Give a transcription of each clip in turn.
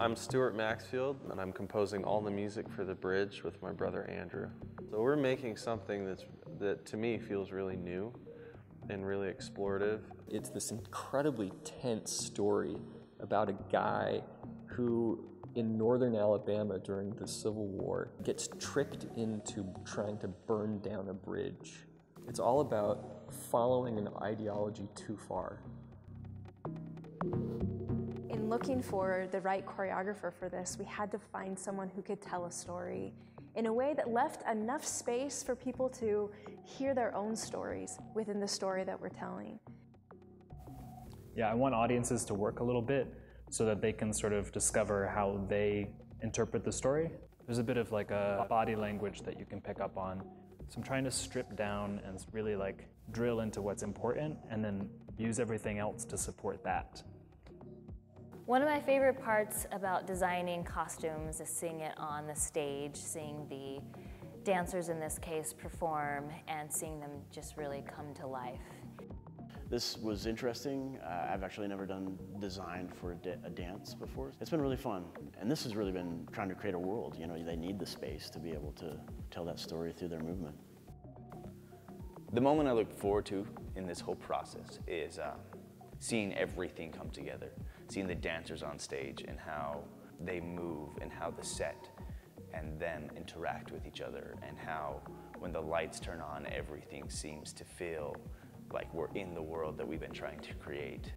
I'm Stuart Maxfield, and I'm composing all the music for The Bridge with my brother Andrew. So we're making something that's, that to me feels really new and really explorative. It's this incredibly tense story about a guy who in northern Alabama during the Civil War gets tricked into trying to burn down a bridge. It's all about following an ideology too far. In looking for the right choreographer for this, we had to find someone who could tell a story in a way that left enough space for people to hear their own stories within the story that we're telling. Yeah, I want audiences to work a little bit so that they can sort of discover how they interpret the story. There's a bit of like a body language that you can pick up on. So I'm trying to strip down and really like drill into what's important and then use everything else to support that. One of my favorite parts about designing costumes is seeing it on the stage, seeing the dancers in this case perform and seeing them just really come to life. This was interesting. Uh, I've actually never done design for a, da a, dance before. It's been really fun. And this has really been trying to create a world. You know, they need the space to be able to tell that story through their movement. The moment I look forward to in this whole process is um, seeing everything come together, seeing the dancers on stage and how they move and how the set and them interact with each other and how when the lights turn on, everything seems to feel like we're in the world that we've been trying to create.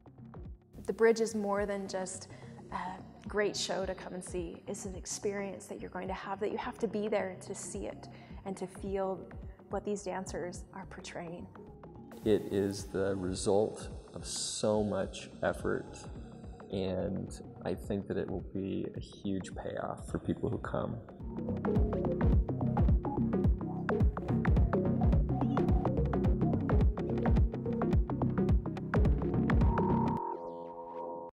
The bridge is more than just a great show to come and see. It's an experience that you're going to have that you have to be there to see it and to feel what these dancers are portraying. It is the result of so much effort and I think that it will be a huge payoff for people who come.